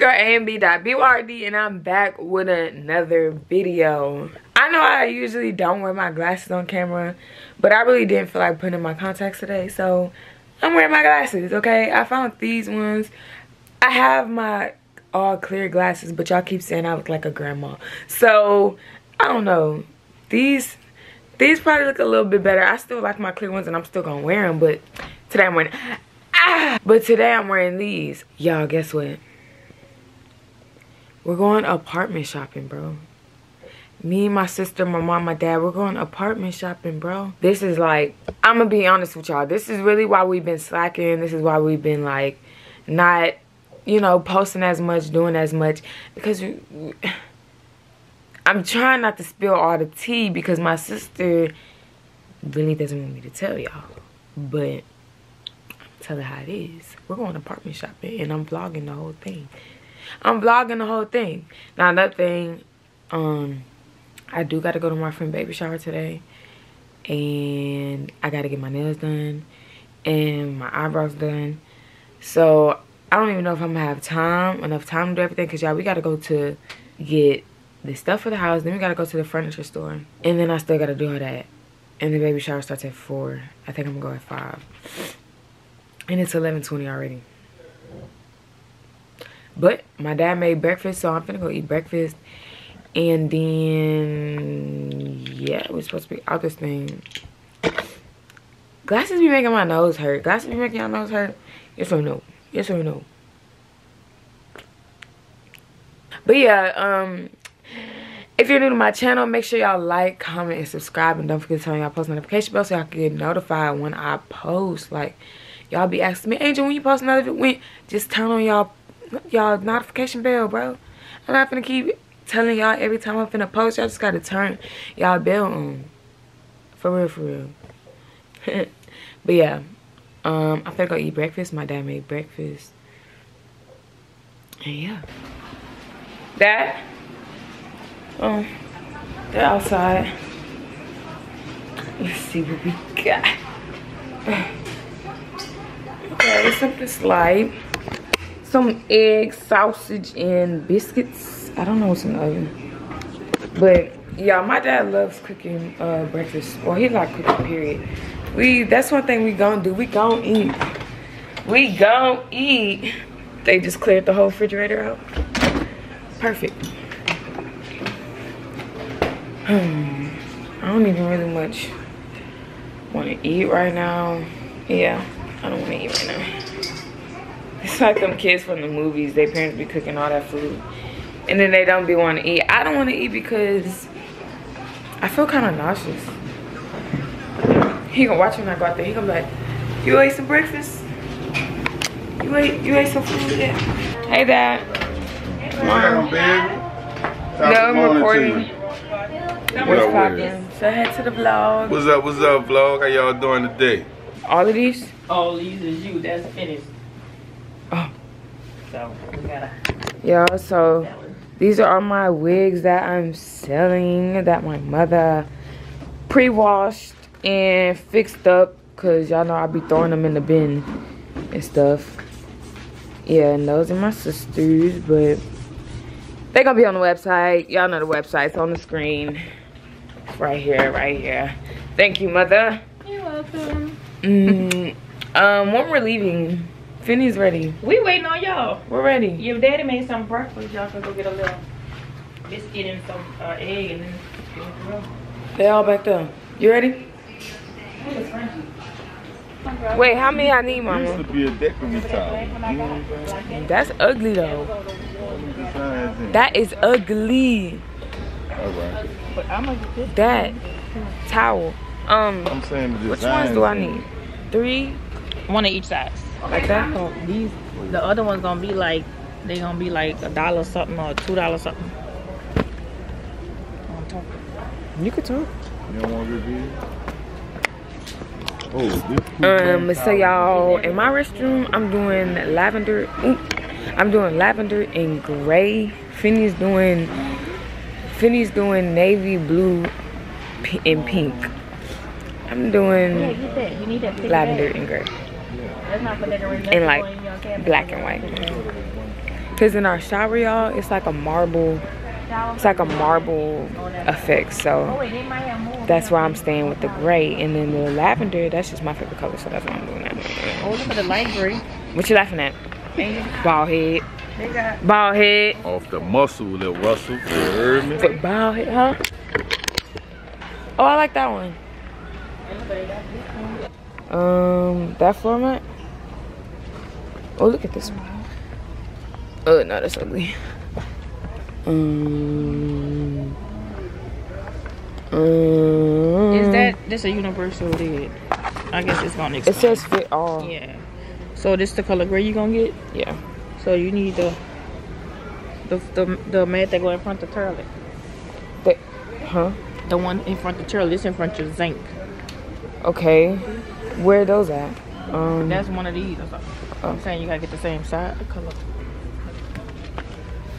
Your girl Amb.Byrd and I'm back with another video. I know I usually don't wear my glasses on camera, but I really didn't feel like putting in my contacts today, so I'm wearing my glasses, okay? I found these ones. I have my all clear glasses, but y'all keep saying I look like a grandma. So, I don't know. These these probably look a little bit better. I still like my clear ones and I'm still gonna wear them, but today I'm wearing ah, but today I'm wearing these. Y'all, guess what? We're going apartment shopping, bro. Me, my sister, my mom, my dad, we're going apartment shopping, bro. This is like, I'm gonna be honest with y'all. This is really why we've been slacking. This is why we've been like, not, you know, posting as much, doing as much. Because we, I'm trying not to spill all the tea because my sister really doesn't want me to tell y'all. But tell her how it is. We're going apartment shopping and I'm vlogging the whole thing. I'm vlogging the whole thing. Now another thing, um, I do got to go to my friend baby shower today. And I got to get my nails done and my eyebrows done. So I don't even know if I'm going to have time, enough time to do everything. Because y'all, we got to go to get the stuff for the house. Then we got to go to the furniture store. And then I still got to do all that. And the baby shower starts at 4. I think I'm going to go at 5. And it's 11.20 already. But my dad made breakfast, so I'm gonna go eat breakfast. And then, yeah, we're supposed to be out this thing. Glasses be making my nose hurt. Glasses be making your nose hurt? Yes or no? Yes or no? But yeah, um, if you're new to my channel, make sure y'all like, comment, and subscribe. And don't forget to turn y'all post notification bell so y'all can get notified when I post. Like, y'all be asking me, Angel, when you post another video, when, just turn on y'all y'all notification bell, bro. I'm not gonna keep telling y'all every time I'm finna post. Y'all just gotta turn y'all bell on. For real, for real. but yeah, um, I'm finna go eat breakfast. My dad made breakfast. And yeah. That, um, they're outside. Let's see what we got. Okay, something slight some eggs, sausage, and biscuits. I don't know what's in the oven. But yeah, my dad loves cooking uh, breakfast. Well, he like cooking, period. We that's one thing we gonna do. We gonna eat. We gonna eat. They just cleared the whole refrigerator out. Perfect. Hmm. I don't even really much want to eat right now. Yeah, I don't want to eat right now. It's like them kids from the movies. Their parents be cooking all that food. And then they don't be wanting to eat. I don't want to eat because I feel kind of nauseous. He gonna watch when I go out there. He gonna be like, you ate some breakfast? You ate, you ate some food yet? Hey, Dad. Mom. No, I'm recording. What's poppin'? So head to the vlog. What's up, what's up, vlog? How y'all doing today? All of these? All these is you. That's finished. So we gotta. Yeah, so these are all my wigs that I'm selling that my mother pre-washed and fixed up because y'all know I'll be throwing them in the bin and stuff. Yeah, and those are my sisters, but they're gonna be on the website. Y'all know the website's on the screen. Right here, right here. Thank you, mother. You're welcome. Mm, um, when we're leaving, Finney's ready. We waiting on y'all. We're ready. Your daddy made some breakfast. Y'all can go get a little biscuit and some uh, egg and then get it to go. They all back there. You ready? Wait, how many I need, Used mama? to be a deck on the top. You what I'm saying? That's ugly though. That. That is ugly. All right. But I'm gonna get this. That towel. Um, I'm saying the which ones do I need? Three, One of each size. Like that. Oh, these. The other one's gonna be like they gonna be like a dollar something or two dollars something. On top. You could talk. You don't want to review? Oh, this Um, so y'all, in my restroom, I'm doing lavender. Ooh, I'm doing lavender and gray. Finney's doing, Finney's doing navy blue p- and pink. I'm Yeah, doing get. You need lavender bag. and gray. That's not for decoration. And like for in your cabinet. black and white. Cause in our shower, y'all, it's like a marble. It's like a marble effect. So wait, they might have more. that's why I'm staying with the gray, and then the lavender. That's just my favorite color, so that's why I'm doing that. Oh, look at the light gray. What you laughing at? Ain't Bald head. They got. Bald head. Off the muscle, little Russell. You heard me? But bald head, huh? Oh, I like that one. Um, that floor mat. Oh, look at this one. Oh no, that's ugly. Um. Um, Is that this a universal lid? I guess it's gonna It says fit all. Yeah. So this the color gray you gonna get? Yeah. So you need the the the, the mat that go in front of the toilet. The- huh? The one in front of the toilet. This in front of the zinc. Okay. Where are those at? Um. That's one of these. That's all. Oh. I'm saying you gotta get the same side color.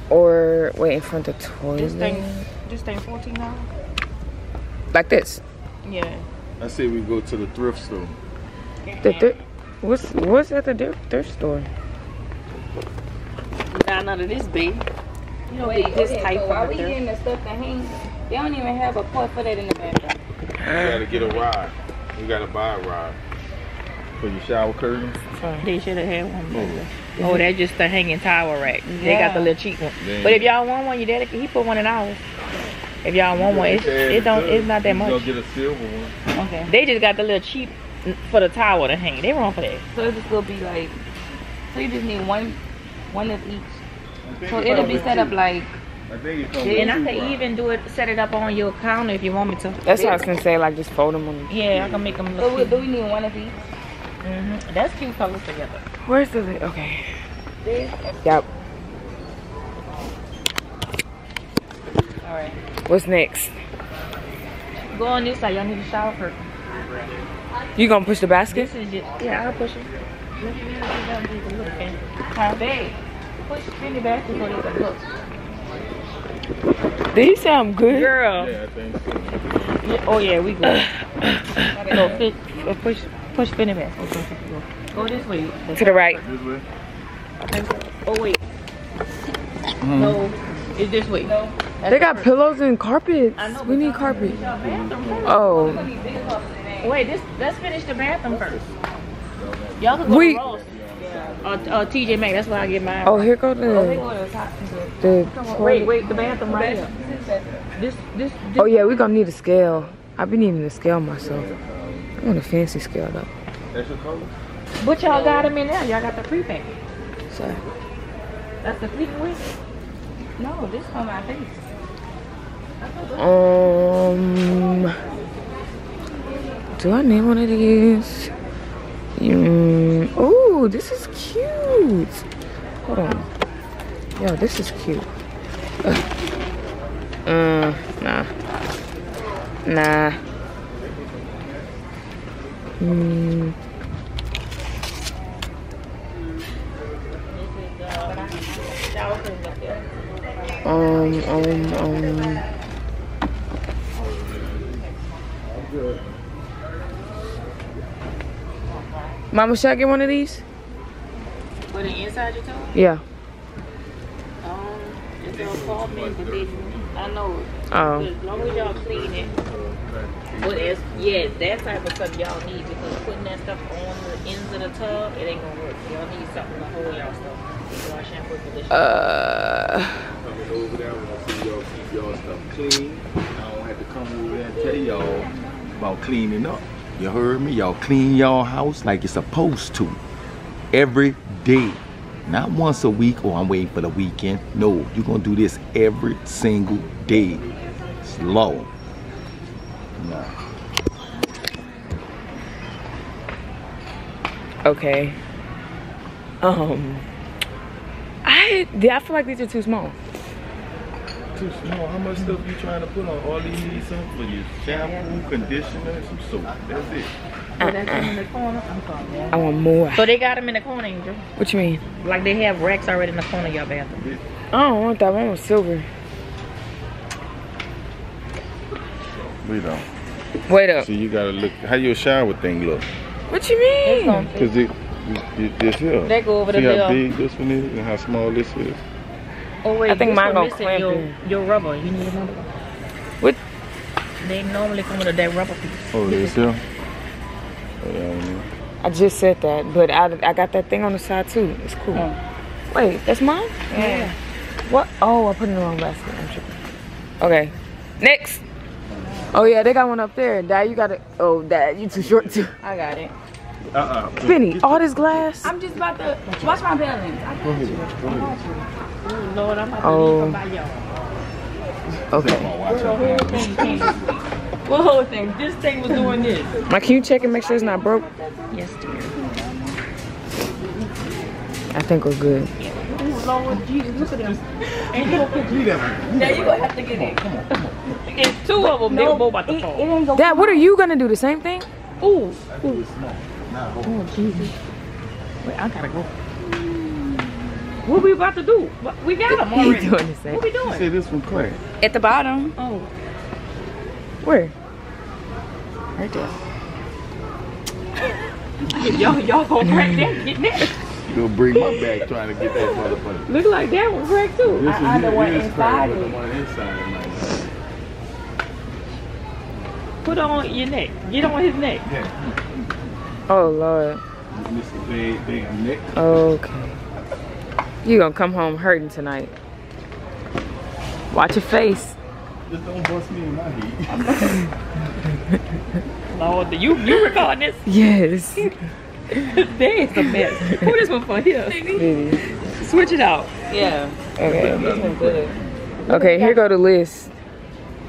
or wait in front of the toilet. This thing, this thing, fourteen dollars. Like this. Yeah. I say we go to the thrift store. The thrift. What's what's at the thrift thrift store? Not none of this big. You know, Wait, get this okay, type so while we the getting the stuff that hangs, they don't even have a port for that in the background. You gotta get a rod. You gotta buy a rod. For your shower curtains? They should have had one. better. Oh, oh that's just the hanging towel rack. They got the little cheap one. Yeah. But if y'all want one, you did he put one in ours. If y'all want one, it's, it don't. It's not that You much. gonna get a silver one. Okay. They just got the little cheap for the towel to hang. They wrong for that. So it's just gonna be like, so you just need one, one of each. So it'll be set up like, I think And I with two can even do it, set it up on your counter if you want me to. That's what I was gonna say. Like just fold them on. Yeah, I can make them so look we, do we need one of each? Hmm That's cute colors together. Where's the lid? Okay. This? Yep. All right. What's next? Go on this side. Y'all need a shower curtain. You gonna push the basket? This is just, yeah, I'll push it. Let me get down to the look, okay? Babe? Push Spinny back so they can look. Did he good? Girl. Yeah, I think so. Yeah, oh yeah, we good. no, fit, push, push Spinny back. Go this way. To the right. This way? Oh wait. No, it's this way. No. They got pillows and carpets. I know, We need carpet. Oh. Wait, this let's finish the bathroom first. Y'all can go We- to Ross. Uh, uh, TJ Maxx, that's where I get mine. Oh, here go the the Wait, wait, the bathroom right here. This, this, this. Oh yeah, we're gonna need a scale. I've been needing to scale myself. I want a fancy scale though. That's your color? What y'all got them in there? Y'all got the prepack. So That's the fleet wing. No, this on my face. um, do I need one of these? Mm, oh, this is cute. Hold on. Yo, this is cute. Uh, uh nah. Nah. Mm. Um, um, um. Mama, should I get one of these? For the inside your toe? Yeah. Um, it's an apartment, but I know. Oh. As long as y'all clean it. But as, yeah, that type of stuff y'all need because putting that stuff on the ends of the tub, it ain't gonna work. Y'all need something to hold y'all stuff. Wash shampoo, conditioner. Uh. Coming over there, when I see y'all keep y'all stuff clean. I don't have to come over there and tell y'all about cleaning up. You heard me? Y'all clean y'all house like you're supposed to. Every day. Not once a week or I'm waiting for the weekend. No, you're gonna do this every single day. Slow. Nah. Okay. Um. I yeah, I feel like these are too small. Too small. How much stuff you trying to put on? All you need something for your shampoo, conditioner, and some soap. That's it. So that's them in the corner. I'm sorry, I yeah. want more. So they got them in the corner, Angel. What you mean? Like they have racks already in the corner of your bathroom. I don't want that one with silver. We don't. Wait up. So you gotta look. How your shower thing look? What you mean? gonna fit. Cause it This, this here. That go over the See how little- big this one is and how small this is? Oh wait, I think this mine one gonna clamp your, your rubber. You need another one. What? They normally come with that rubber piece. Oh, this here? Oh, yeah, I don't. I just said that, but I, I got that thing on the side too. It's cool. Oh. Wait, that's mine? Yeah. What? Oh, I put it in the wrong basket. I'm tripping. Okay, next. Oh yeah, they got one up there. Dad, you got it. Oh, Dad, you too short too. I got it. Uh-uh. Finny, all this glass. I'm just about to watch my balance. I Go ahead. Oh Lord, I'm about to Oh. leave from by y'all. Okay. Watch thing. What whole thing? This thing was doing this. Now, can you check and make sure it's not broke? Yes, dear. I think we're good. Lord Jesus, look at them. And you gonna put you Now you gonna have to get it. It's two of them. They're both about to fall. ain't go. Dad, what are you gonna do? The same thing? Ooh. It's small. Nah, hold on. Oh Jesus. Wait, I gotta go. What we about to do? We got them He already. doing the same. What we You doing? said this one crack. At the bottom. Oh, Where? Right there. y'all, y'all gonna crack that? Get that? You gonna bring my back trying to get that motherfucker. Look like that one cracked too. This I- one I the here one is inside it. the one inside it might not. Put on your neck. Get on his neck. Yeah. Oh Lord. Mr. Big, big Nick. Okay. You gonna come home hurting tonight. Watch your face. Just don't bust me in my heat. Lord, you you record this? Yes. That is a mess. Who this one for here? Really. Switch it out. Yeah. Okay. This one good. Okay, here go the list.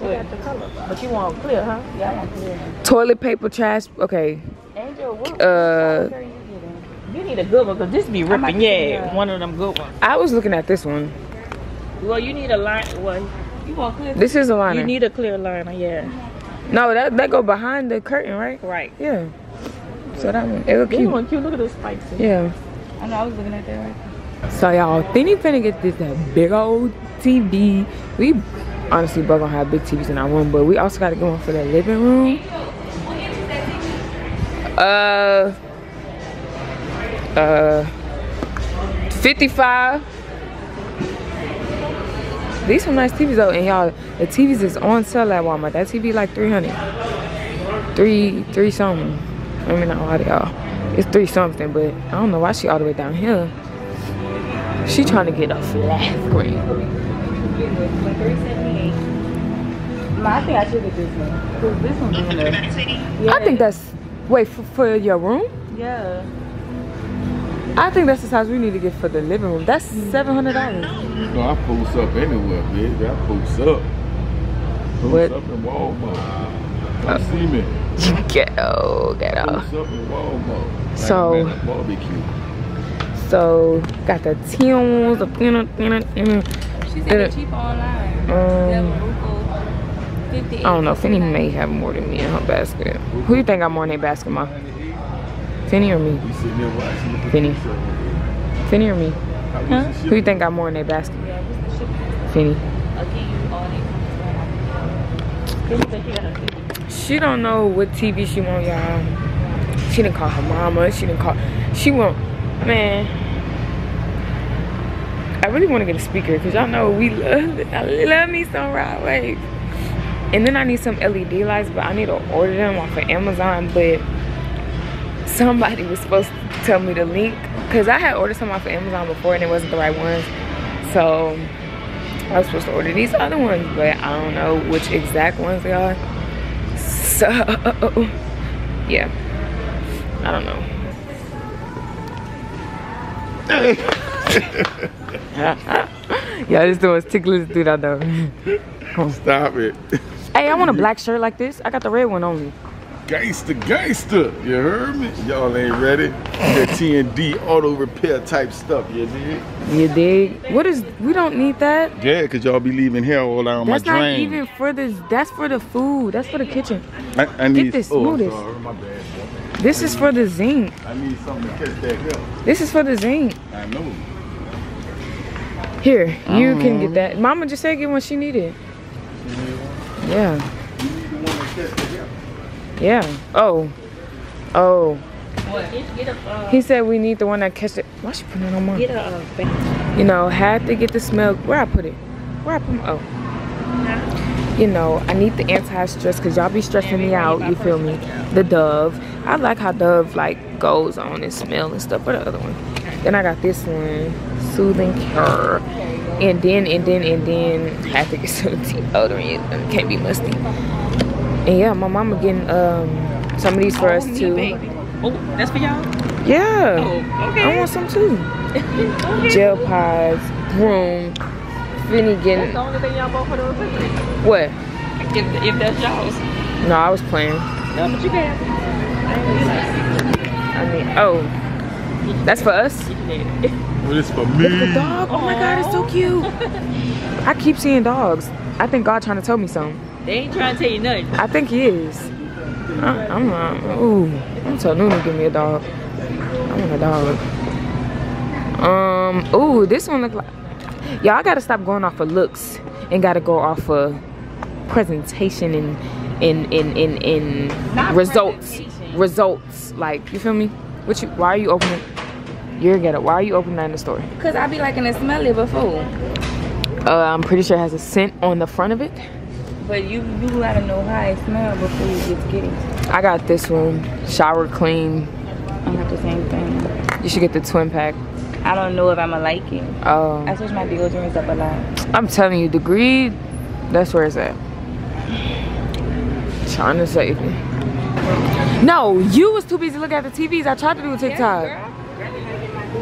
But you want clear, huh? Yeah, I want clear. Toilet paper, trash. Okay. Angel, what? Uh, are you getting? You need a good one because this be ripping. Yeah, some, one of them good ones. I was looking at this one. Well, you need a line. Well, You want clear? This is a liner. you need a clear liner. Yeah. no, that that go behind the curtain, right? Right. Yeah. So that one, it look This cute. one cute. Look at those spikes. Yeah. I know. I was looking at that right. So y'all, Finny finna get this that big old TV. We honestly both gonna have big TVs in our room, but we also gotta get one for the living room. Uh, uh, 55. These some nice TVs though, and y'all, the TVs is on sale at Walmart. That TV like 300. Three, three something. I mean, not a lot of y'all. It's three something, but I don't know why she all the way down here. She trying to get a flat screen. Like three seventy eight. I think I should get this one. Cause this one's in there. Yeah. I think that's wait for, for your room. Yeah. I think that's the size we need to get for the living room. That's mm. seven hundred dollars. No, I post up anywhere, bitch. I post up. Post What? up in Walmart. Uh, Come see me. Ghetto, ghetto. Post up in Walmart. Like So- I'm at a barbecue. So got the tunes, the thinner, thinner, thinner. She said cheap online. Um. I don't know. Finny may have more than me in her basket. Who you think got more in their basket, ma? Finny or me? You sitting there watching the Finny. Finny or me? Huh? Who you think got more in their basket? Yeah, what's the shipping? Finny. I'll give you all these. Then you think you got a fifty. She don't know what TV she want, y'all. She didn't call her mama. She didn't call. She want, man. Really want to get a speaker because y'all know we love. it. I love me some Rod Wave. And then I need some LED lights, but I need to order them off of Amazon. But somebody was supposed to tell me the link because I had ordered some off of Amazon before and it wasn't the right ones. So I was supposed to order these other ones, but I don't know which exact ones they are. So, yeah. I don't know. yeah, this doing ticklish dude I know. Stop it. Hey, I want a black shirt like this. I got the red one on me. Gangster, gangster. You heard me? Y'all ain't ready? The T&D auto repair type stuff, you dig? You dig? What is, we don't need that. Yeah, because y'all be leaving hair all out on my That's not drain. even for this. that's for the food. That's for the kitchen. I, I need, this, oh, this. sorry, my bad. This is for the zinc. I need something to catch that hair. This is for the zinc. I know. Here, you can get that. Mama just said get what she needed. Yeah. You one to catch the hair. Yeah. Oh. Oh. Get, get a, He said we need the one that catches it. Why she putting it on mine? get a, uh, You know, had to get the smell. Where I put it? Where I put my, oh. You know, I need the anti-stress because y'all be stressing me out. You feel me? The Dove. I like how Dove like goes on and smell and stuff. What the other one? Then I got this one, Soothing Cure. And then, and then, and then, had to get some deodorant. It Can't be musty. And yeah, my mama getting um some of these for us Oh, me, too. baby. Oh, that's for y'all? Yeah. Oh, I want some too. Gel pods, broom, Finny That's getting the only thing y'all bought for the refrigerator. what? If, if that's y'all's. No, I was playing. No, but you can have. I mean, oh, that's for us. You can have it. Well, it's for Look at the dog. Oh my god, it's so cute. I keep seeing dogs. I think God trying to tell me something. They ain't trying to tell you nothing. I think he is. I, I'm not. Ooh, I'm telling Nunu to give me a dog. I want a dog. Um. Ooh, this one look like. Y'all gotta stop going off of looks and gotta go off of presentation and in in in in results. Results. Like you feel me? What you? Why are you opening? You're gonna. Why are you opening that in the store? Cause I be liking to smell it before. Uh, I'm pretty sure it has a scent on the front of it. But you you gotta know how it smell before you get to get it. I got this one. Shower clean. I got the same thing. You should get the twin pack. I don't know if I'ma like it. Um, I switch my deodorants up a lot. I'm telling you, degree, that's where it's at. Trying to save me. No, you was too busy looking at the TVs. I tried to do a TikTok.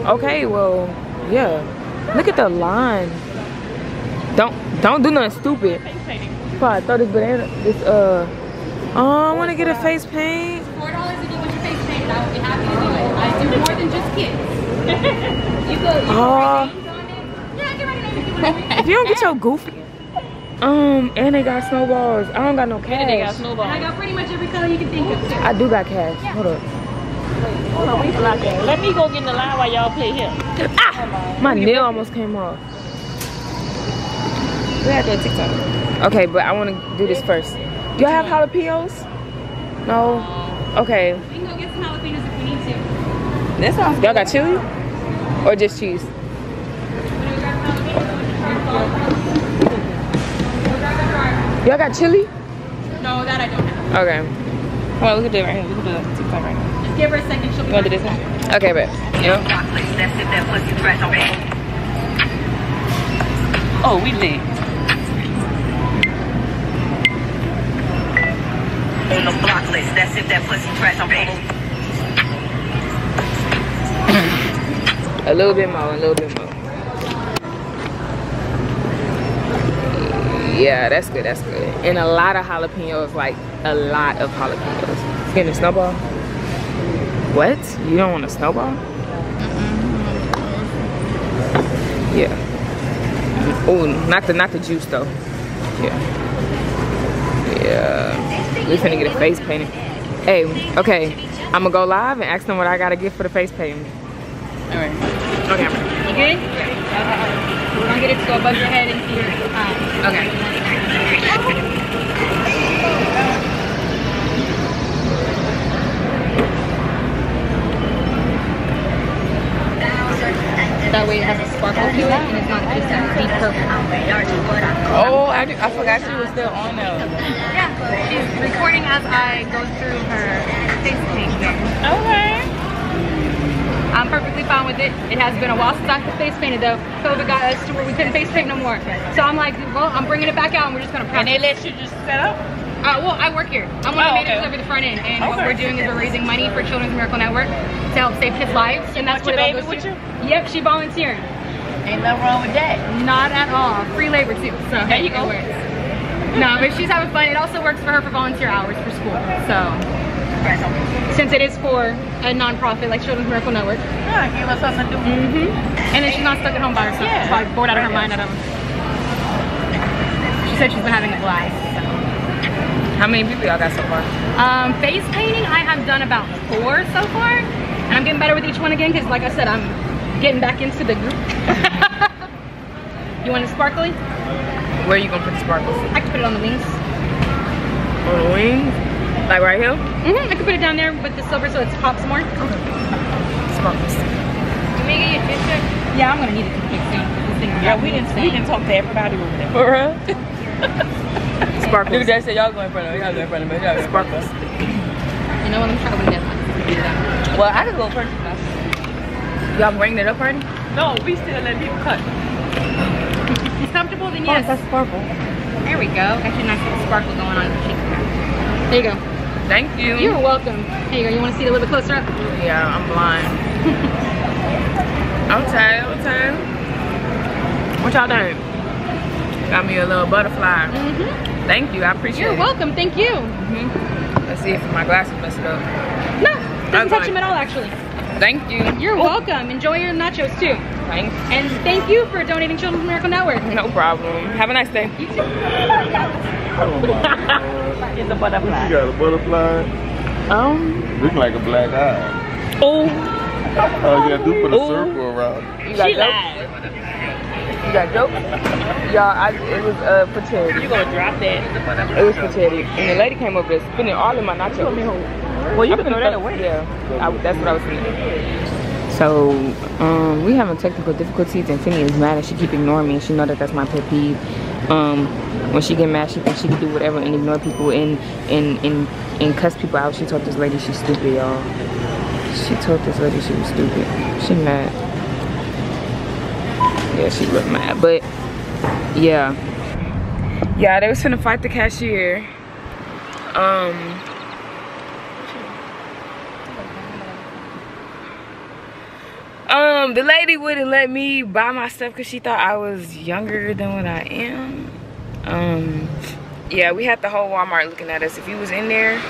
Okay, well, yeah. Look at the line. Don't don't do nothing stupid. Probably throw this banana. This uh. Oh, I want to get a face paint. Four dollars if you want your face painted. I would be happy to do it. I do more than just kids. you go. You Oh. go names on it. Yeah, I can write a name if you want. If you don't get your goofy. Um, and they got snowballs. I don't got no cash. They got And I got pretty much every color you can think of too. I do got cash. Hold up. Hold on, we block. Let me go get in the line while y'all play here. Ah! My nail almost came off. We gotta do a TikTok. Okay, but I want to do this first. Do y'all have jalapenos? No. Okay. We can go get some jalapenos if we need to. That sounds Y'all got chili? Or just cheese? Y'all got chili? No, that I don't have. Okay. Come on, we can do it right here. We can do a TikTok right now. Just give her a second. She'll be You wanna do this one? Okay, bet. Yep. Oh, we lit. on the block list. That's if that pussy fresh. I'm A little bit more, a little bit more. Yeah, that's good, that's good. And a lot of jalapenos, like a lot of jalapenos. Getting a snowball? What? You don't want a snowball? Yeah. Oh, not the not the juice though. Yeah. Yeah. We finna get a face painting. Hey, okay. I'm gonna go live and ask them what I gotta get for the face painting. Alright. Okay. You good? We're gonna get it to go above your head into your eye. Okay. That way it has a sparkle to it and it's not just a deep purple. Oh, I, do, I forgot she was still on there. Yeah, she's recording as I go through her face painting. Okay. I'm perfectly fine with it. It has been a while since I face painted though. COVID got us to where we couldn't face paint no more. So I'm like, well, I'm bringing it back out and we're just gonna And practice. they let you just set up? Uh, well, I work here. I'm one of Oh, the managers okay. over the front end, and what we're doing is we're raising money for Children's Miracle Network to help save kids' lives, and that's what it all goes with to. Yep, she volunteered. Ain't nothing wrong with that. Not at all. Free labor too. So There you go. No, but she's having fun. It also works for her for volunteer hours for school. So since it is for a nonprofit like Children's Miracle Network, Yeah, give us something to do. mm-hmm. and then she's not stuck at home by herself. Yeah. She's probably bored out of her mind. Out of. She said she's been having a blast. So. How many people y'all got so far? Um, face painting, I have done about four so far, and I'm getting better with each one again because, like I said, I'm getting back into the group. you want it sparkly? Where are you gonna put the sparkles? I can put it on the wings. On the wings? Like right here? Mm-hmm. I can put it down there with the silver so it pops more. Sparkles. You may get your picture. Yeah, I'm gonna need a toothpick soon. This Yeah, we didn't we didn't talk to everybody over there. For real? Sparkles. Dude, that said y'all go in front of me. Y'all go in front of me. Y'all go in front of me. You know what? I'm traveling that much. Well, I could go first. Y'all bringing it up already? No, we still let people cut. It's comfortable, then yes. Oh, that's sparkle. There we go. Actually, nice little sparkle going on in the cheek. There you go. Thank you. You're welcome. Here you go. You want to see it a little bit closer up? Yeah, I'm blind. I'm tired, I'm tired. What y'all think? Got me a little butterfly. Mm-hmm. Thank you, I appreciate it. You're welcome. Thank you. Let's see if my glasses messed it up. No, doesn't touch them at all, actually. Thank you. You're welcome. Enjoy your nachos too. Thanks. And thank you for donating Children's Miracle Network. No problem. Have a nice day. You too. It's a butterfly. You got a butterfly. Um. Look like a black eye. Oh. All you gotta do put a Ooh. circle around. You got She jokes? lied. You got jokes? Y'all, I, it was uh, charity. You gonna drop that? It was charity. And the lady came up there spinning all in my nachos. Well, you I can throw that away. Yeah, I, that's what I was thinking. So, um, we having technical difficulties, and Finny is mad, and she keep ignoring me, and she know that that's my pet peeve. Um, when she get mad, she thinks she can do whatever and ignore people and and and and cuss people out. She told this lady she's stupid, y'all. She told this lady she was stupid. She mad. Yeah, she look mad, but yeah, yeah, they was finna fight the cashier. Um. Um, the lady wouldn't let me buy my stuff because she thought I was younger than what I am. Um, yeah, we had the whole Walmart looking at us. If you was in there,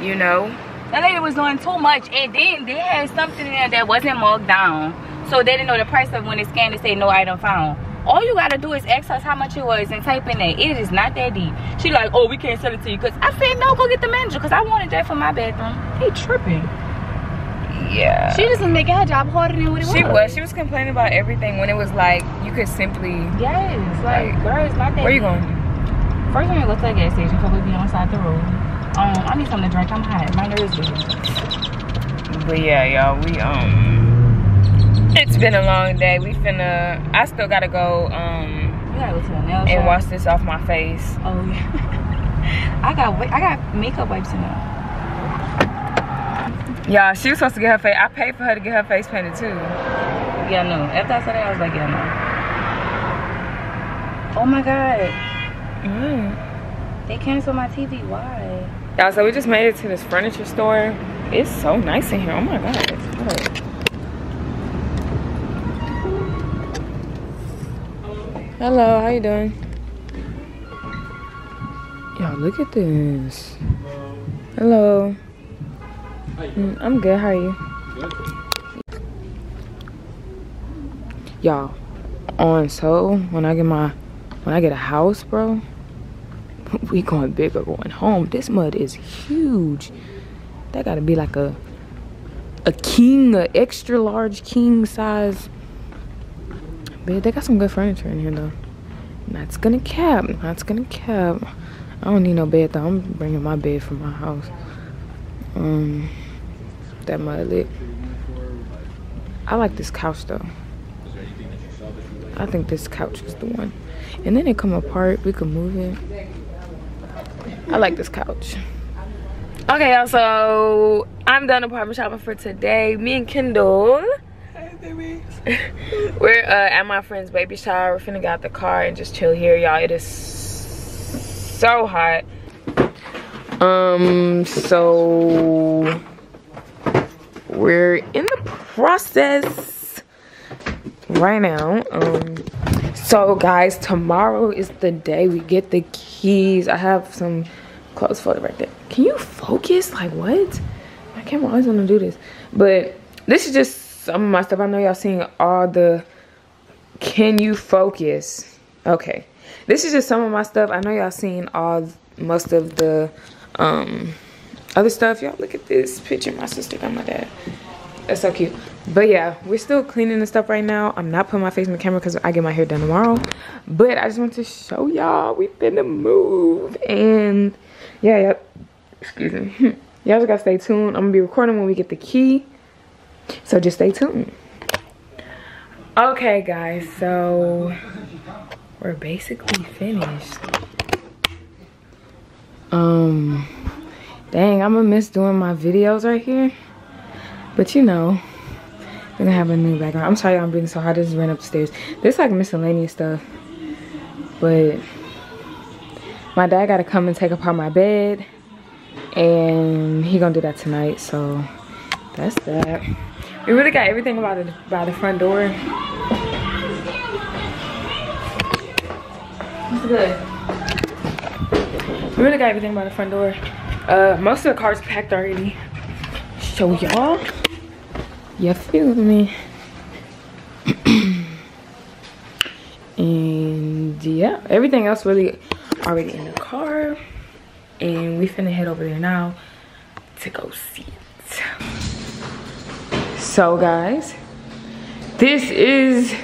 you know. That lady was doing too much, and then they had something in there that wasn't marked down, so they didn't know the price of when they scanned it say no item found. All you gotta do is ask us how much it was and type in there. It is not that deep. She like, oh, we can't sell it to you, cause I said no, go get the manager, cause I wanted that for my bathroom. He tripping. Yeah. She just was making her job harder than what it She was. was. She was complaining about everything when it was like you could simply. Yes, like, Like, girl, it's not that Where you going? First, we're gonna go to the gas station because we be on the side the road. Um, I need something to drink. I'm hot. My nerves is But yeah, y'all, we um. It's been a long day. We finna. I still gotta go um gotta go to the nail and wash this off my face. Oh yeah. I got I got makeup wipes in there. Y'all, she was supposed to get her face. I paid for her to get her face painted too. Yeah, no. After I said that, I was like, yeah, no. Oh my god, Mm. they canceled my TV. Why? Y'all, so we just made it to this furniture store. It's so nice in here. Oh my god. Hello, how you doing? Y'all, look at this. Hello. Mm, I'm good. How are you? Y'all, on so when I get my when I get a house, bro, we going big or going home. This mud is huge. That gotta be like a a king, a extra large king size bed. They got some good furniture in here though. That's gonna cap. That's gonna cap. I don't need no bed though. I'm bringing my bed from my house. Um, that lit. I like this couch though. I think this couch is the one. And then it come apart. We can move it. I like this couch. Okay, y'all. So I'm done apartment shopping for today. Me and Kendall. We're uh, at my friend's baby shower. We're finna get out the car and just chill here, y'all. It is so hot. Um, so we're in the process right now. Um, so guys, tomorrow is the day we get the keys. I have some clothes folded right there. Can you focus? Like what? My camera always wanna do this. But this is just some of my stuff. I know y'all seeing all the can you focus? Okay. This is just some of my stuff. I know y'all seen all most of the um other stuff. Y'all look at this picture my sister got my dad. That's so cute. But yeah, we're still cleaning the stuff right now. I'm not putting my face in the camera because I get my hair done tomorrow. But I just want to show y'all we've been finna move. And yeah, yeah. excuse me. Y'all just gotta stay tuned. I'm gonna be recording when we get the key. So just stay tuned. Okay guys, so we're basically finished. Um dang, I'm gonna miss doing my videos right here. But you know, gonna have a new background. I'm sorry I'm breathing so hard. I just ran up the. This like miscellaneous stuff. But my dad gotta come and take apart my bed and he gonna do that tonight so that's that we really got everything by the by the front door. Good? We really got everything by the front door. Uh most of the cars packed already. Show y'all you feel me? And yeah everything else really already in the car. And we finna head over there now to go see it so guys this is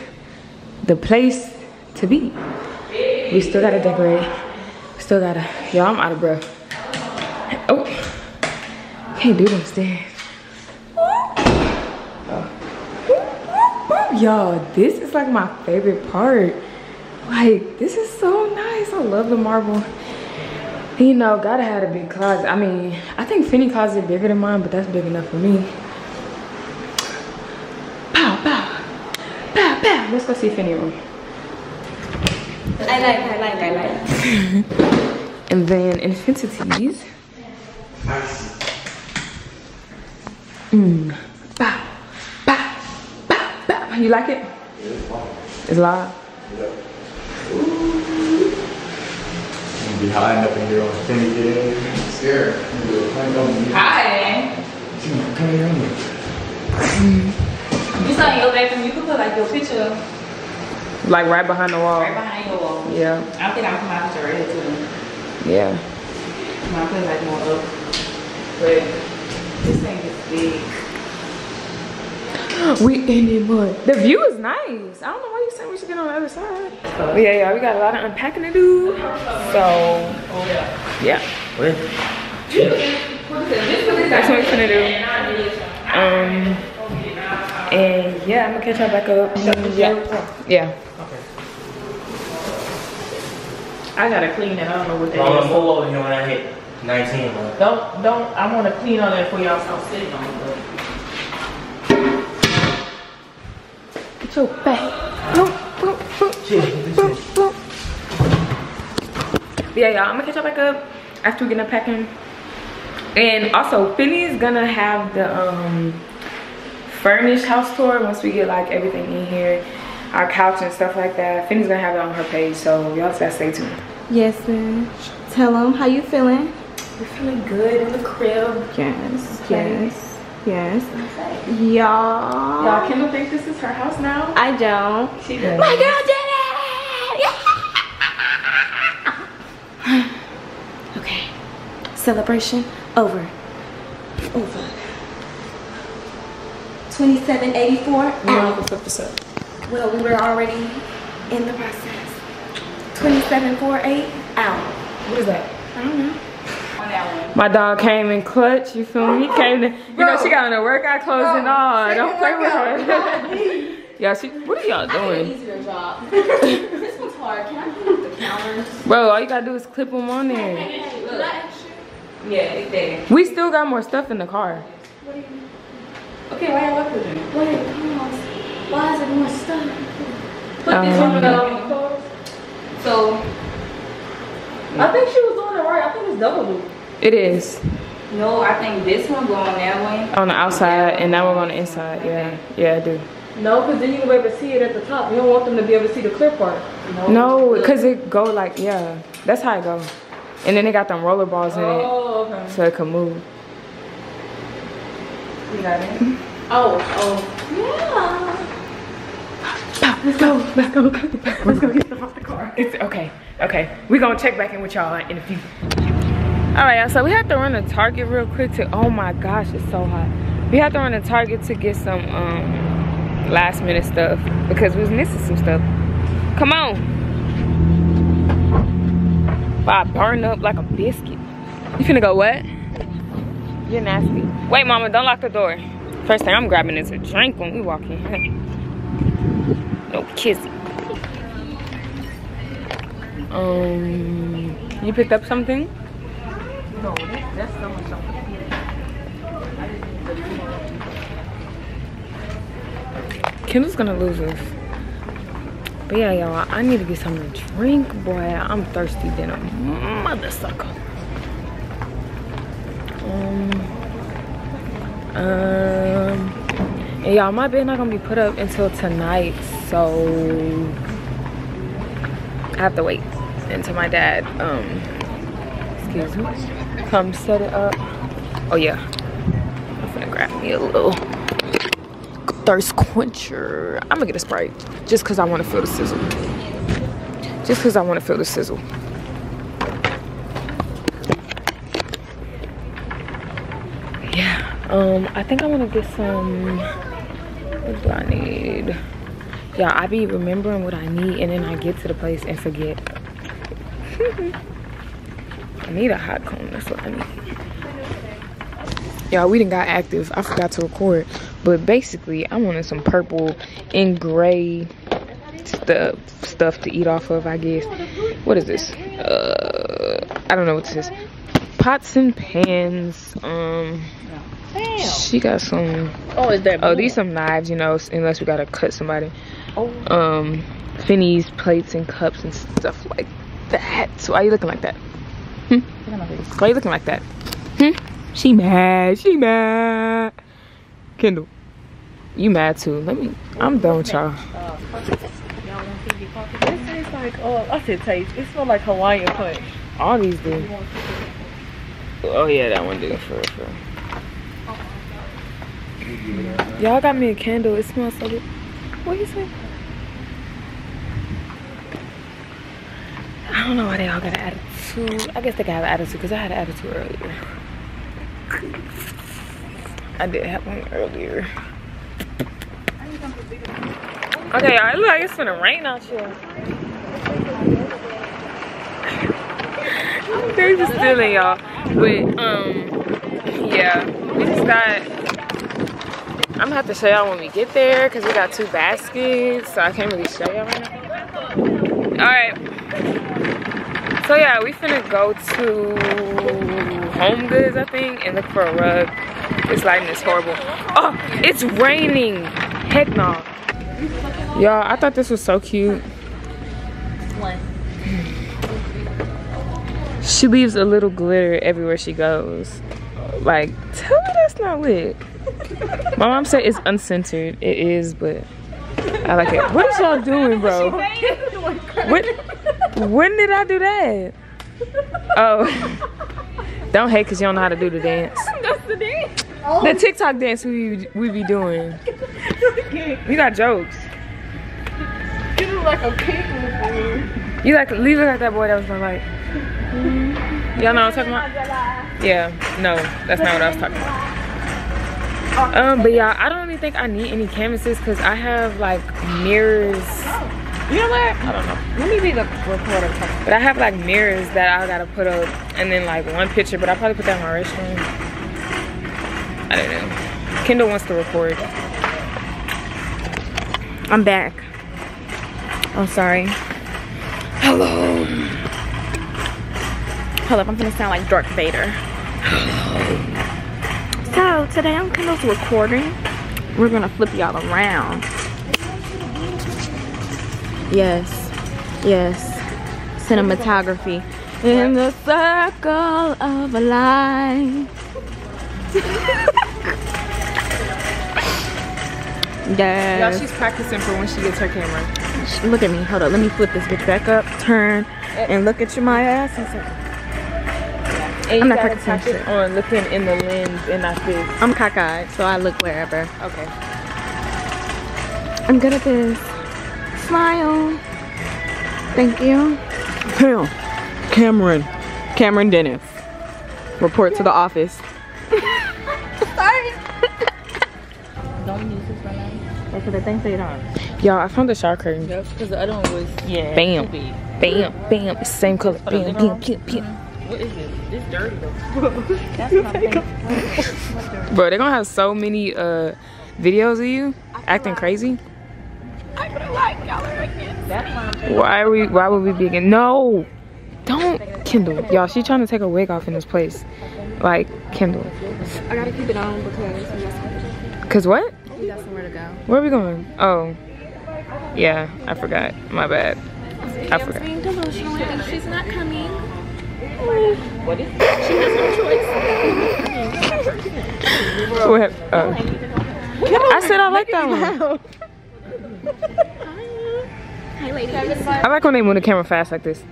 the place to be. We still gotta decorate. Still gotta y'all i'm out of breath. Oh can't do them stairs y'all this is like my favorite part. Like this is so nice. I love the marble. You know, gotta have a big closet. I mean, I think Finney closet bigger than mine, but that's big enough for me. Let's go see Finney room. I like, I like, I like. and then Infinities. Mmm. Bow, bow, bow, bow. You like it? It's loud. Be hiding up in here on the thing again. Scared. Hi. Come here. You saw your bathroom, you could put like your picture Like right behind the wall. right behind your wall. Yeah, I think I'm put my picture right here too. yeah. My put like more up. But this thing is big. We in it mud. The view is nice. I don't know why you saying we should get on the other side. But yeah, yeah, we got a lot of unpacking to do. So yeah. That's what we're gonna do. Um and yeah, I'm gonna catch y'all back up. Yeah. Yeah. I gotta clean it. I don't know what I'm gonna that is. pull over here when I hit 19, man. Don't, don't, I wanna clean all that for y'all stop sitting on it. Get your back. Boom, boom, boom, boom, boom. Yeah, y'all, I'm gonna catch y'all back up after we get up packing. And also, Finney's gonna have the um furnished house tour once we get like everything in here, our couch and stuff like that. Finney's gonna have it on her page, so y'all just gotta stay tuned. Yes, ma'am. Tell them how you feeling. We're feeling good in the crib. Yes, Okay. yes, yes. Y'all. Y'all, Kendall think this is her house now. I don't. She does. My girl did it! okay. Celebration over. Over. 2784 out. flip this up. Well, we were already in the process. 2748 out. What is that? I don't know. On that one. My dog came in clutch, you feel me? He came to, you know, she got on her workout clothes and all. Don't play with her. yeah, she, what are y'all doing? Easier job. this one's hard. Can I clean the counters? Bro, all you gotta do is clip them on there. Yeah, it's there. We still got more stuff in the car. Okay, why y'all left with him? Wait, pause. Why is it more stuff? Put this Um, one up. So, I think she was doing it right. I think it's double loop. It is. no, I think this one going that way. On the outside and now we're on the inside. Yeah, yeah, I do. No, because then you can be able to see it at the top. You don't want them to be able to see the clear part. No, cause it go like, yeah, that's how it go. And then they got them roller balls in it Oh, okay. so it can move. You got it? Oh, oh. Let's go, let's go, let's go get them off the car. It's okay, okay. we gonna check back in with y'all in a few. All right, y'all, so we have to run to Target real quick to, oh my gosh, it's so hot. We have to run to Target to get some um, last minute stuff because we was missing some stuff. Come on. I burned up like a biscuit. You finna go what? You're nasty. Wait, mama, don't lock the door. First thing I'm grabbing is a drink when we walk in. No kissing. Um, you picked up something? No, that's, so much something. Kendall's gonna lose this. But yeah, y'all, I need to get something to drink, boy. I'm thirsty than a mother sucker. Um, um, and y'all, my bed not gonna be put up until tonight, so I have to wait until my dad, um, excuse me, come set it up. Oh yeah, I'm gonna grab me a little thirst quencher. I'm gonna get a Sprite just because I want to feel the sizzle. Just because I want to feel the sizzle. Yeah, um, I think I want to get some. What do I need? Yeah, I be remembering what I need and then I get to the place and forget. I need a hot cone. That's what I need. Y'all, we didn't got active. I forgot to record. But basically, I wanted some purple and gray stuff stuff to eat off of, I guess. What is this? Uh, I don't know what this is. Pots and pans. Um, she got some. Oh, is that Oh, these some knives, you know, unless we gotta cut somebody. Um, Finney's plates and cups and stuff like that. So why are you looking like that? Hmm? Why you looking like that? Hmm? She mad. She mad. Kendall, you mad too? Let me. I'm done with y'all. This tastes like, oh, I said taste. It smells like Hawaiian punch. All these do. Oh yeah, that one do for real, for real. Y'all got me a candle. It smells so good. What you say? I don't know why they all got an attitude. I guess they got an attitude because I had an attitude earlier. I did have one earlier. Okay, y'all, it look like it's gonna rain out here. Crazy stealing y'all. But um yeah, we just got I'm gonna have to show y'all when we get there because we got two baskets, so I can't really show y'all right now. Alright. So yeah, we finna go to Home Goods, I think, and look for a rug. This lighting is horrible. Oh, it's raining. Heck no. Y'all, I thought this was so cute. She leaves a little glitter everywhere she goes. Like, tell me that's not lit. My mom said it's uncensored. It is, but I like it. What is y'all doing, bro? What? When did I do that? Oh. Don't hate because you don't know how to do the dance. That's the dance. The TikTok dance we we be doing. You got jokes. You look like a pig You like leave it like that boy that was like. Y'all know what I'm talking about? Yeah. No, that's not what I was talking about. Um, but yeah, I don't really think I need any canvases because I have like mirrors. You know what? I don't know. Let me be the reporter. But I have like mirrors that I gotta put up and then like one picture, but I'll probably put that in my restroom. I don't know. Kendall wants to record. I'm back. I'm sorry. Hello. hello I'm gonna sound like Darth Vader. So today I'm kind of recording, we're gonna flip y'all around. Yes, yes, cinematography in the circle of a life. Y'all, she's practicing for when she gets her camera. Look at me. Hold up. Let me flip this bitch back up. Turn eh. and look at your my ass. And I'm not gotta on looking in the lens and not this. I'm cockeyed, so I look wherever. Okay. I'm good at this. Smile. Thank you. Pam, Cameron, Cameron Dennis. Report to the office. Sorry. Don't use this right now. Because the thing say it on. Y'all, I found the shower curtain. Yep. Because the other one was, yeah. Bam. too big. Bam, bam. It's the same color. Put a Bam, lid bam, on. bam, bam. Mm-hmm. What is this? This dirty though. That's what I'm thinking. Bro, they're gonna have so many uh videos of you acting crazy. That's what I'm thinking. Why are we why would we be again? No! Don't Kendall. Y'all, she trying to take her wig off in this place. Like, Kendall. I gotta keep it on because we got somewhere, Cause what? we got somewhere to go. Where are we going? Oh. Yeah, I forgot. My bad. I forgot. being delusional and she's not coming. What is She has no choice. Uh, what? Oh. Uh, I said I like that one. I like when they move the camera fast like this.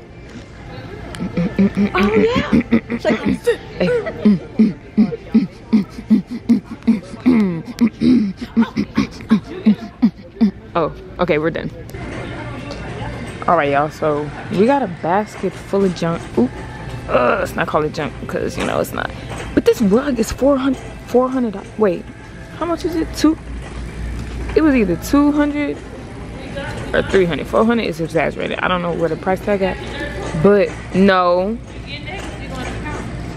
Oh, oh okay, we're done. All right, y'all. So we got a basket full of junk. Oop. Uh, let's not call it junk because you know it's not. But this rug is 400 400 Wait, how much is it? Two? It was either 200 or 300. 400 is exaggerated. I don't know where the price tag at. But no.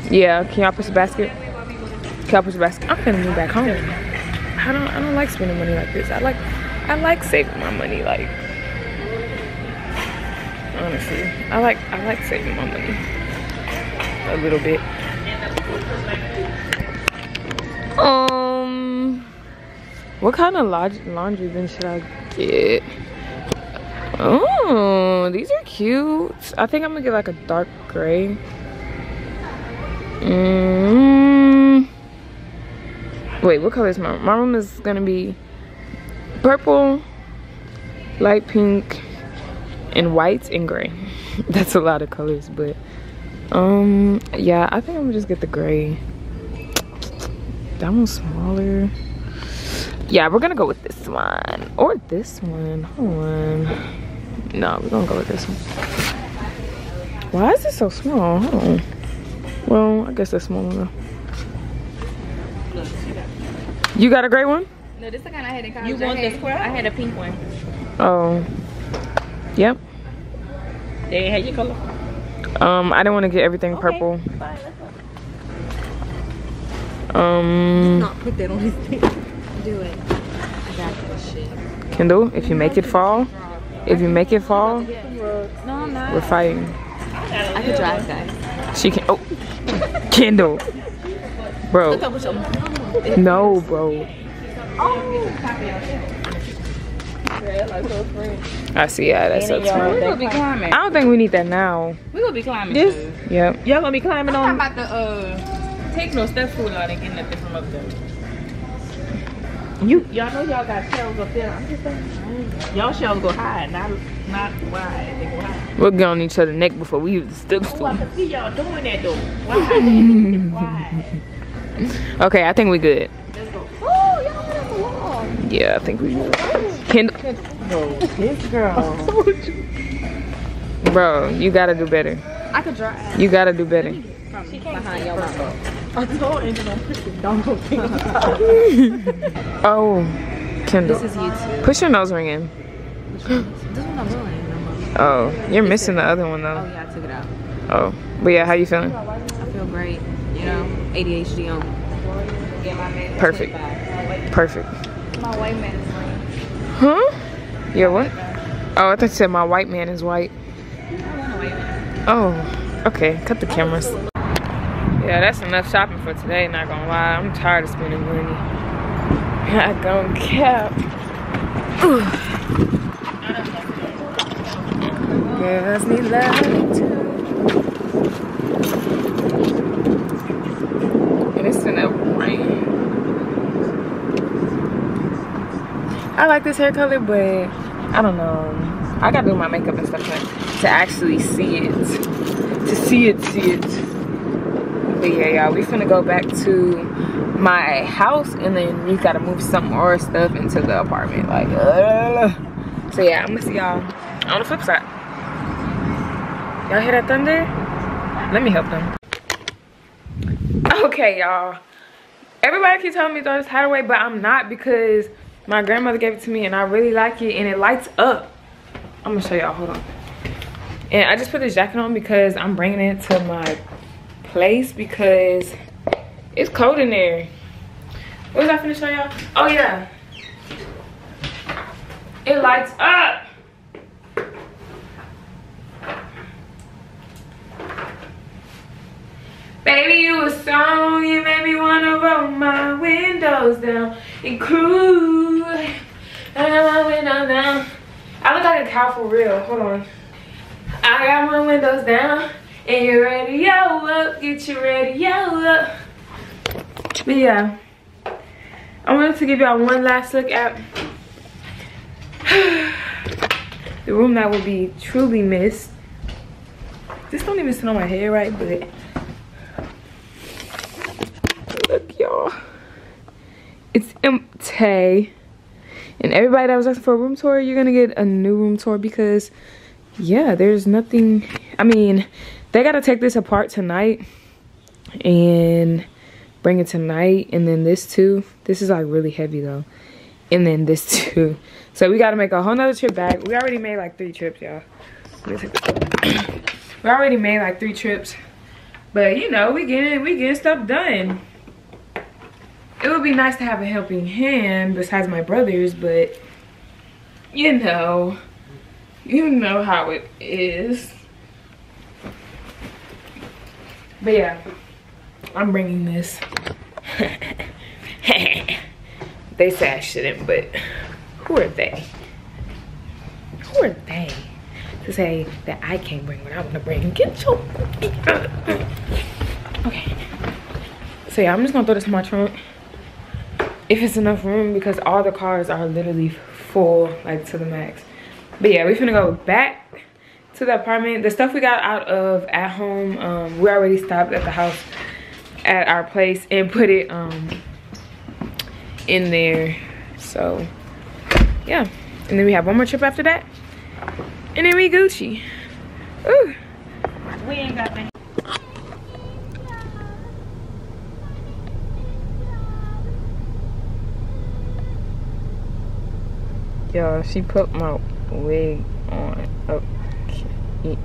Yeah, can y'all push the basket? Can y'all push the basket? I'm gonna move back home. I don't I don't like spending money like this. I like I like saving my money like honestly. I like I like saving my money. A little bit. Um what kind of laundry bin should I get? Oh, these are cute. I think I'm gonna get like a dark gray. Mm. Wait, what color is my my room is gonna be purple, light pink, and white and gray. That's a lot of colors, but um yeah, I think I'm gonna just get the gray. That one's smaller. Yeah, we're gonna go with this one. Or this one. Hold on. No, we're gonna go with this one. Why is it so small? Hold on. Well, I guess that's small enough. You got a gray one? No, this is the kind I had in college. You I want had, the square? I had a pink one. Oh. Yep. They ain't had your color. Um, I didn't want to get everything purple. Um, Not put that on his thing. Do it. I got this shit. Kendall, if you make it fall, if you make it fall, not. we're fighting. I could drive, guys. She can. Oh, Kendall, bro. No, bro. I see. Yeah, that's so We true. gonna be climbing. I don't think we need that now. We gonna be climbing. This- too. Yep. Y'all gonna be climbing I'm on. about to uh take no steps food out and get nothing from up there. You y'all know y'all got shelves up there. I'm just saying. Y'all shelves go high, not not wide. They go high. We'll get on each other's neck before we use the steps. Oh, I can see y'all doing that though. Wide. wide. Okay, I think we're good. Oh, y'all went up the wall. Yeah, I think we. Kendall, This girl. bro, you gotta do better. I could drive You gotta do better. from behind your mama. I told Angel don't push it. Don't go Oh, Kendall, This is YouTube. push your nose ring in. This one I'm doing. Oh, you're missing the other one though. Oh yeah, I took it out. Oh, but yeah, how you feeling? I feel great. You know, ADHD on. Perfect. Perfect. My white man is green. Huh? Yeah, what? Oh, I thought you said my white man is white. Oh, okay. Cut the cameras. Yeah, that's enough shopping for today, not gonna lie. I'm tired of spending money. Not gonna cap. Girls need love too. And it's gonna rain. I like this hair color, but I don't know. I gotta do my makeup and stuff like to actually see it. To see it, see it. But yeah, y'all, we finna go back to my house and then we gotta move some more stuff into the apartment. Like, uh. so yeah, I'm gonna see y'all on the flip side. Y'all hear that thunder? Let me help them. Okay, y'all. Everybody keeps telling me to throw this hat away, but I'm not because my grandmother gave it to me and I really like it and it lights up. I'm gonna show y'all, hold on. And I just put this jacket on because I'm bringing it to my place because it's cold in there. What was I finna show y'all? Oh yeah. It lights up. Baby, you a song, you made me wanna roll my windows down and cruise. I got my windows down. I look like a cow for real. Hold on. I got my windows down and you your radio up. Get you your radio up. But yeah, I wanted to give y'all one last look at the room that would be truly missed. This don't even sit on my head right, but look y'all. It's empty. And everybody that was asking for a room tour, you're gonna get a new room tour because yeah, there's nothing I mean, they gotta take this apart tonight and bring it tonight and then this too. This is like really heavy though. And then this too. So we gotta make a whole nother trip back. We already made like three trips, y'all. we already made like three trips. But you know, we getting we getting stuff done. It would be nice to have a helping hand besides my brothers, but you know, you know how it is. But yeah, I'm bringing this. they say I shouldn't, but who are they? Who are they to say that I can't bring what I want to bring? Get your okay. So yeah, I'm just gonna throw this in my trunk if it's enough room because all the cars are literally full like to the max. But yeah, we're finna go back to the apartment. The stuff we got out of at home, um, we already stopped at the house at our place and put it um in there. So yeah. And then we have one more trip after that. And then we Gucci. Ooh. We ain't got that. Yo, she put my wig on. Okay.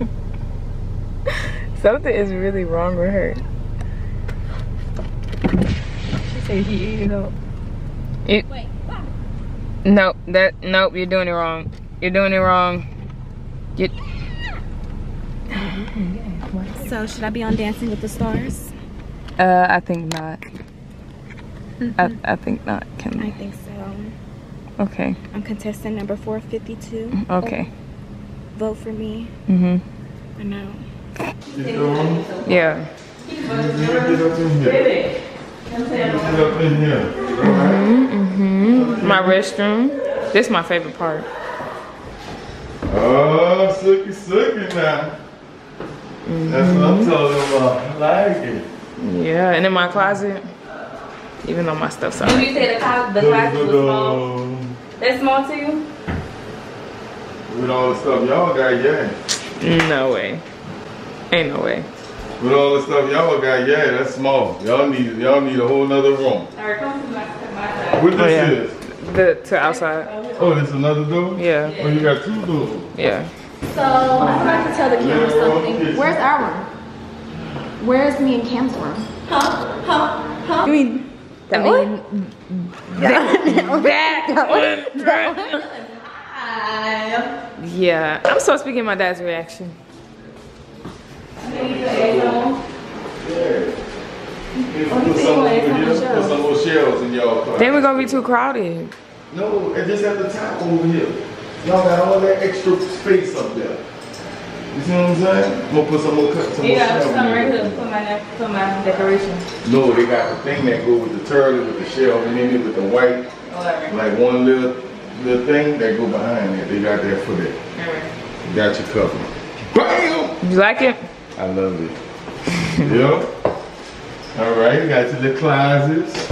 Something is really wrong with her. She said he ate it up. It, Wait, Nope, that nope, you're doing it wrong. You're doing it wrong. Get So should I be on Dancing with the Stars? uh I think not. I I think not, I Kim. think so. Okay. I'm contestant number 452. Okay. Vote for me. Mm-hmm. I know. Yeah. Get up in here. Get up in here. Mhm. My restroom. This is my favorite part. Oh, sookie, sookie now. That's what I'm talking about. I like it. Yeah, and in my closet. Even though my stuff's out. you say the class, the class was small, that's small to you? With all the stuff y'all got, yeah. No way. Ain't no way. With all the stuff y'all got, yeah, that's small. Y'all need y'all need a whole nother room. Alright, come to my, to my side. What this Oh, yeah. is? The to outside. Oh, this another door? Yeah. Oh, you got two doors. Yeah. So I forgot to tell the camera something. Where's our room? Where's me and Cam's room? Huh? Huh? Huh? You mean, That oh. I mean, Yeah. I'm supposed to be getting my dad's reaction. Put some over here. Put some more shelves in y'all car. Then we're gonna be too crowded. No, and just at the top over here. Y'all got all that extra space up there. You see what I'm saying? I'm gonna put some more cut, some Yeah, shelves some in right here for my, for my decoration. No, they got the thing that go with the turtle with the shell and then it with the white, Whatever. like one little little thing that go behind it. They got that for that. Alright. Got you covered. Bam! You like it? I love it. yep. All right, got you the closets.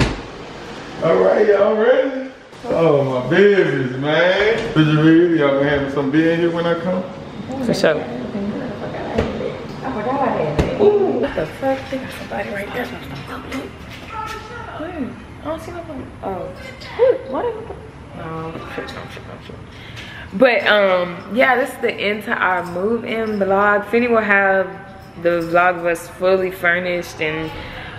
All right, y'all ready? Oh, my babies, man. Refrigerator, y'all gonna some beer in here when I come? For sure. Ooh. What the fuck? Got somebody right there. Where? I don't see nobody. Oh. What? No. shit, no, shit, no, shit. But um, yeah, this is the end to our move-in vlog. Finny will have the vlog was fully furnished and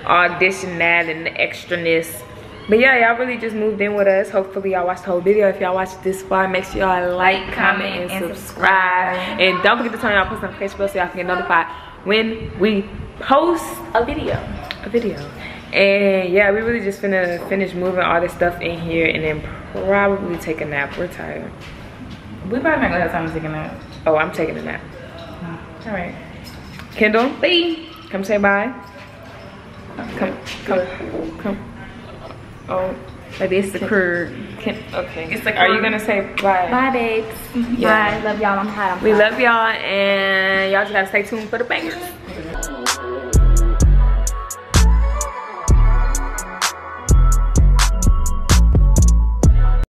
all this and that and the extraness. But yeah, y'all really just moved in with us. Hopefully y'all watched the whole video. If y'all watched this far, make sure y'all like, comment, and, subscribe. And don't forget to turn on post notification bell so y'all can get notified when we post a video. A video. And yeah, we really just finna finish moving all this stuff in here and then probably take a nap. We're tired. We probably not gonna have time to take a nap. Oh, I'm taking a nap. Mm. All right. Kendall, Bye. come say bye. Come, come, come. Oh, Maybe it's the curve. can, okay. It's the Are you gonna say bye? Bye, babes. Mm-hmm. Yeah. Bye. Love y'all. I'm hot. I'm We hot. love y'all and y'all just gotta stay tuned for the bangers.